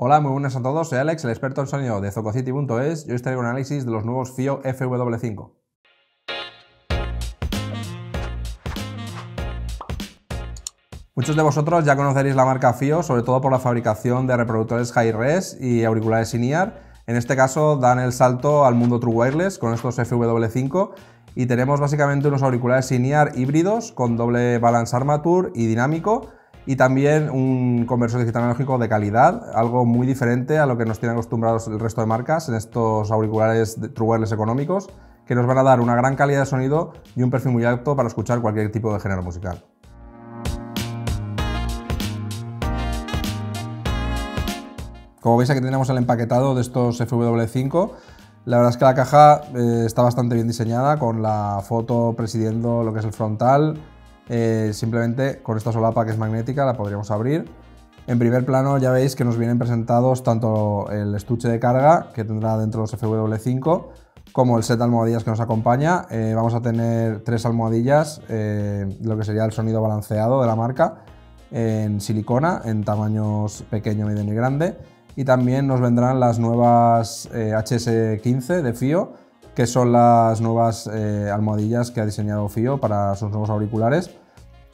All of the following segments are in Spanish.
Hola, muy buenas a todos, soy Alex, el experto en sonido de Zococity.es y hoy os traigo un análisis de los nuevos FIO FW5. Muchos de vosotros ya conoceréis la marca FIO, sobre todo por la fabricación de reproductores high-res y auriculares in-ear. En este caso dan el salto al mundo True Wireless con estos FW5 y tenemos básicamente unos auriculares in-ear híbridos con doble balance armature y dinámico y también un conversor digital analógico de calidad, algo muy diferente a lo que nos tienen acostumbrados el resto de marcas en estos auriculares de True Wireless económicos, que nos van a dar una gran calidad de sonido y un perfil muy alto para escuchar cualquier tipo de género musical. Como veis aquí tenemos el empaquetado de estos FW5. La verdad es que la caja eh, está bastante bien diseñada con la foto presidiendo lo que es el frontal, eh, simplemente con esta solapa que es magnética la podríamos abrir. En primer plano ya veis que nos vienen presentados tanto el estuche de carga que tendrá dentro los FW5 como el set de almohadillas que nos acompaña. Eh, vamos a tener tres almohadillas, eh, lo que sería el sonido balanceado de la marca, en silicona, en tamaños pequeño, mediano y grande. Y también nos vendrán las nuevas HS15 de FIO, que son las nuevas almohadillas que ha diseñado FIO para sus nuevos auriculares.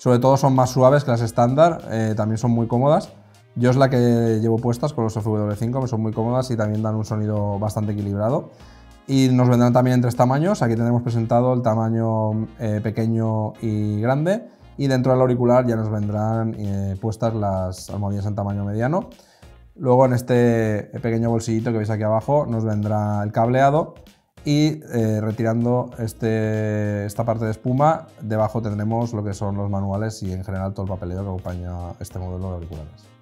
Sobre todo son más suaves que las estándar, eh, también son muy cómodas. Yo es la que llevo puestas con los FW5, que son muy cómodas y también dan un sonido bastante equilibrado. Y nos vendrán también en tres tamaños. Aquí tenemos presentado el tamaño eh, pequeño y grande. Y dentro del auricular ya nos vendrán eh, puestas las almohadillas en tamaño mediano. Luego en este pequeño bolsillito que veis aquí abajo nos vendrá el cableado y eh, retirando este, esta parte de espuma, debajo tendremos lo que son los manuales y en general todo el papeleo que acompaña este modelo de auriculares.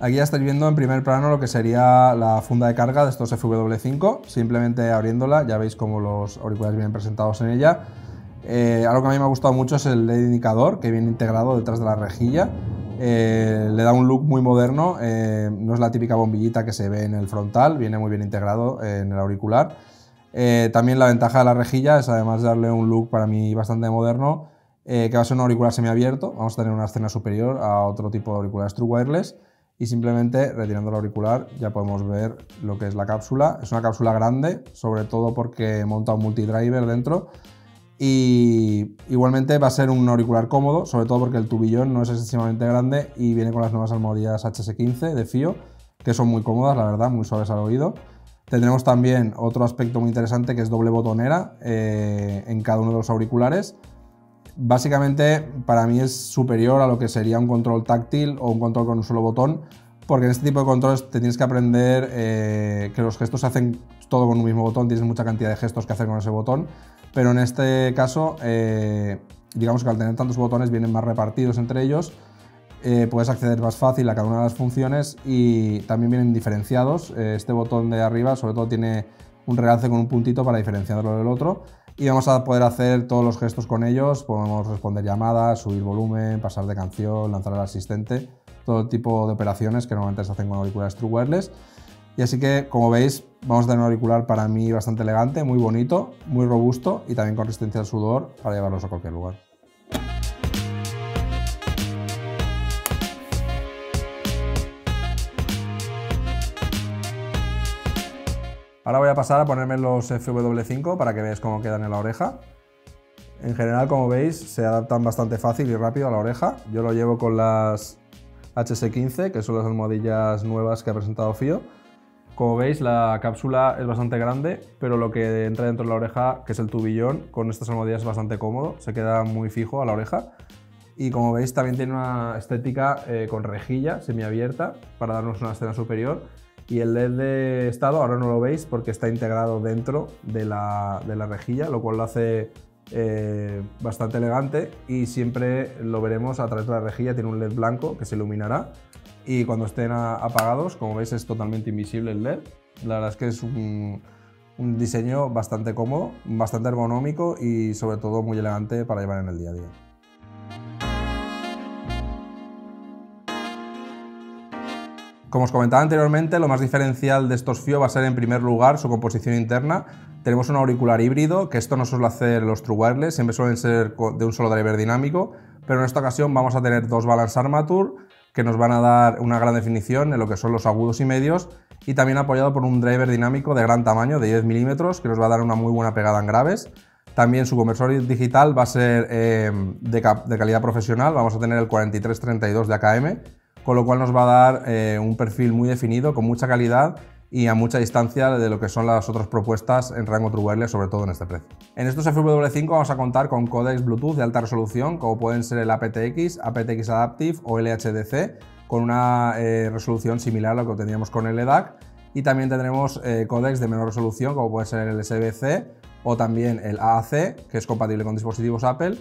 Aquí ya estáis viendo en primer plano lo que sería la funda de carga de estos FW5. Simplemente abriéndola ya veis cómo los auriculares vienen presentados en ella. Eh, algo que a mí me ha gustado mucho es el LED indicador que viene integrado detrás de la rejilla eh, le da un look muy moderno, eh, no es la típica bombillita que se ve en el frontal, viene muy bien integrado en el auricular. Eh, también la ventaja de la rejilla es además darle un look para mí bastante moderno, que va a ser un auricular semiabierto, vamos a tener una escena superior a otro tipo de auriculares True Wireless y simplemente retirando el auricular ya podemos ver lo que es la cápsula. Es una cápsula grande, sobre todo porque monta un multidriver dentro y igualmente va a ser un auricular cómodo, sobre todo porque el tubillón no es excesivamente grande y viene con las nuevas almohadillas HS15 de FIO, que son muy cómodas, la verdad, muy suaves al oído. Tendremos también otro aspecto muy interesante que es doble botonera eh, en cada uno de los auriculares. Básicamente para mí es superior a lo que sería un control táctil o un control con un solo botón, porque en este tipo de controles te tienes que aprender eh, que los gestos se hacen todo con un mismo botón, tienes mucha cantidad de gestos que hacer con ese botón, pero en este caso, eh, digamos que al tener tantos botones vienen más repartidos entre ellos, eh, puedes acceder más fácil a cada una de las funciones y también vienen diferenciados. este botón de arriba sobre todo tiene un realce con un puntito para diferenciarlo del otro y vamos a poder hacer todos los gestos con ellos, podemos responder llamadas, subir volumen, pasar de canción, lanzar al asistente, todo tipo de operaciones que normalmente se hacen con auriculares True Wireless. Y así que, como veis, vamos a tener un auricular para mí bastante elegante, muy bonito, muy robusto y también con resistencia al sudor para llevarlos a cualquier lugar. Ahora voy a pasar a ponerme los FW5 para que veáis cómo quedan en la oreja. En general, como veis, se adaptan bastante fácil y rápido a la oreja. Yo lo llevo con las HS15, que son las almohadillas nuevas que ha presentado FIO. Como veis, la cápsula es bastante grande, pero lo que entra dentro de la oreja, que es el tubillón, con estas almohadillas es bastante cómodo, se queda muy fijo a la oreja. Y como veis, también tiene una estética eh, con rejilla semiabierta para darnos una escena superior. Y el LED de estado ahora no lo veis porque está integrado dentro de la, de la rejilla, lo cual lo hace eh, bastante elegante y siempre lo veremos a través de la rejilla, tiene un LED blanco que se iluminará y cuando estén apagados, como veis es totalmente invisible el LED. La verdad es que es un, diseño bastante cómodo, bastante ergonómico y sobre todo muy elegante para llevar en el día a día. Como os comentaba anteriormente, lo más diferencial de estos FIO va a ser en primer lugar su composición interna. Tenemos un auricular híbrido, que esto no suele hacer los True Wireless, siempre suelen ser de un solo driver dinámico, pero en esta ocasión vamos a tener dos Balance Armature que nos van a dar una gran definición en lo que son los agudos y medios y también apoyado por un driver dinámico de gran tamaño, de 10 milímetros, que nos va a dar una muy buena pegada en graves. También su conversor digital va a ser eh, de, calidad profesional, vamos a tener el 4332 de AKM, con lo cual nos va a dar eh, un perfil muy definido, con mucha calidad y a mucha distancia de lo que son las otras propuestas en rango True Wireless, sobre todo en este precio. En estos FW5 vamos a contar con códecs Bluetooth de alta resolución, como pueden ser el aptX, aptX Adaptive o LHDC, con una eh, resolución similar a lo que tendríamos con el LDAC. Y también tendremos eh, de menor resolución, como puede ser el SBC o también el AAC, que es compatible con dispositivos Apple.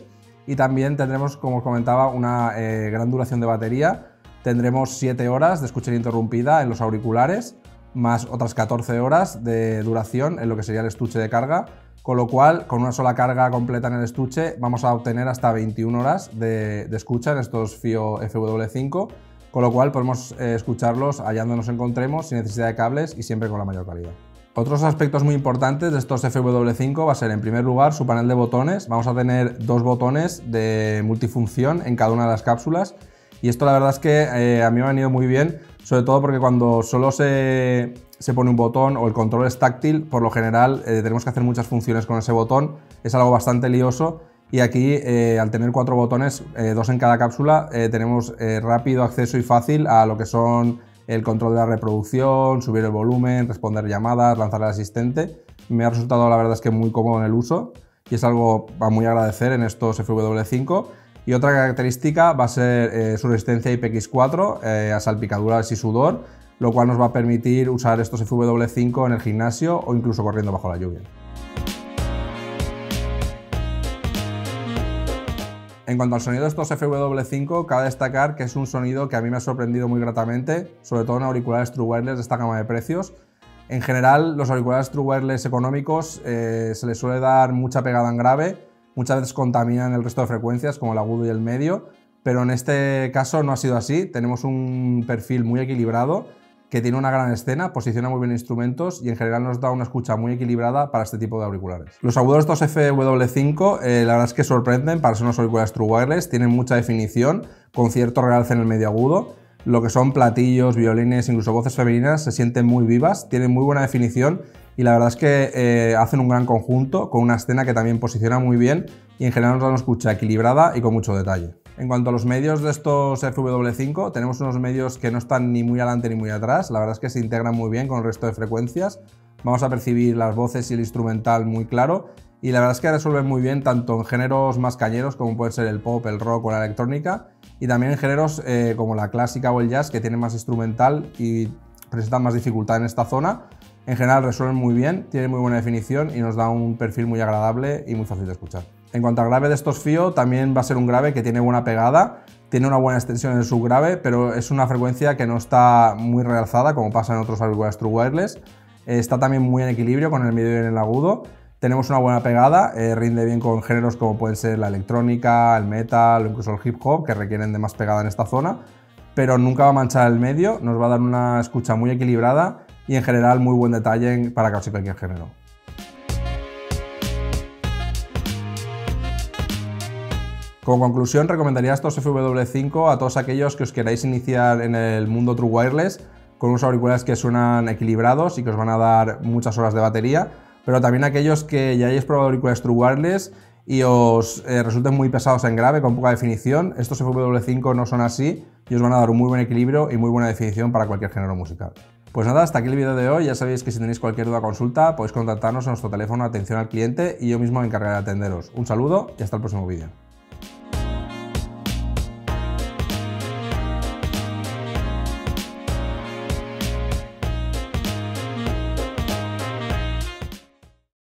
Y también tendremos, como os comentaba, una gran duración de batería, tendremos 7 horas de escucha interrumpida en los auriculares, más otras 14 horas de duración en lo que sería el estuche de carga, con lo cual con una sola carga completa en el estuche vamos a obtener hasta 21 horas de, escucha en estos FIO FW5, con lo cual podemos eh, escucharlos allá donde nos encontremos sin necesidad de cables y siempre con la mayor calidad. Otros aspectos muy importantes de estos FW5 va a ser en primer lugar su panel de botones. Vamos a tener dos botones de multifunción en cada una de las cápsulas y esto la verdad es que eh, a mí me ha venido muy bien, sobre todo porque cuando solo se, pone un botón o el control es táctil, por lo general eh, tenemos que hacer muchas funciones con ese botón, es algo bastante lioso y aquí eh, al tener cuatro botones, dos en cada cápsula, tenemos rápido acceso y fácil a lo que son el control de la reproducción, subir el volumen, responder llamadas, lanzar al asistente. Me ha resultado la verdad es que muy cómodo en el uso y es algo a muy agradecer en estos FW5 y otra característica va a ser eh, su resistencia IPX4 eh, a salpicaduras y sudor, lo cual nos va a permitir usar estos FW5 en el gimnasio o incluso corriendo bajo la lluvia. En cuanto al sonido de estos FW5, cabe destacar que es un sonido que a mí me ha sorprendido muy gratamente, sobre todo en auriculares True Wireless de esta gama de precios. En general, los auriculares True Wireless económicos eh, se les suele dar mucha pegada en grave, muchas veces contaminan el resto de frecuencias, como el agudo y el medio, pero en este caso no ha sido así. Tenemos un perfil muy equilibrado que tiene una gran escena, posiciona muy bien instrumentos y en general nos da una escucha muy equilibrada para este tipo de auriculares. Los agudos de estos FW5 eh, la verdad es que sorprenden para ser unos auriculares True Wireless, tienen mucha definición, con cierto realce en el medio agudo. Lo que son platillos, violines, incluso voces femeninas se sienten muy vivas, tienen muy buena definición y la verdad es que eh, hacen un gran conjunto con una escena que también posiciona muy bien y en general nos da una escucha equilibrada y con mucho detalle. En cuanto a los medios de estos FW5, tenemos unos medios que no están ni muy adelante ni muy atrás, la verdad es que se integran muy bien con el resto de frecuencias, vamos a percibir las voces y el instrumental muy claro y la verdad es que resuelven muy bien tanto en géneros más cañeros como puede ser el pop, el rock o la electrónica y también en géneros eh, como la clásica o el jazz que tienen más instrumental y presentan más dificultad en esta zona, en general resuelven muy bien, tienen muy buena definición y nos da un perfil muy agradable y muy fácil de escuchar. En cuanto al grave de estos FIO, también va a ser un grave que tiene buena pegada, tiene una buena extensión en el subgrave, pero es una frecuencia que no está muy realzada como pasa en otros auriculares True Wireless. Está también muy en equilibrio con el medio y el agudo. Tenemos una buena pegada, eh, rinde bien con géneros como pueden ser la electrónica, el metal o incluso el hip hop, que requieren de más pegada en esta zona, pero nunca va a manchar el medio, nos va a dar una escucha muy equilibrada y en general muy buen detalle para casi cualquier género. Como conclusión, recomendaría estos FW5 a todos aquellos que os queráis iniciar en el mundo True Wireless con unos auriculares que suenan equilibrados y que os van a dar muchas horas de batería, pero también aquellos que ya hayáis probado auriculares True Wireless y os eh, resulten muy pesados en grave, con poca definición, estos FW5 no son así y os van a dar un muy buen equilibrio y muy buena definición para cualquier género musical. Pues nada, hasta aquí el vídeo de hoy. Ya sabéis que si tenéis cualquier duda o consulta, podéis contactarnos en nuestro teléfono atención al cliente y yo mismo me encargaré de atenderos. Un saludo y hasta el próximo vídeo.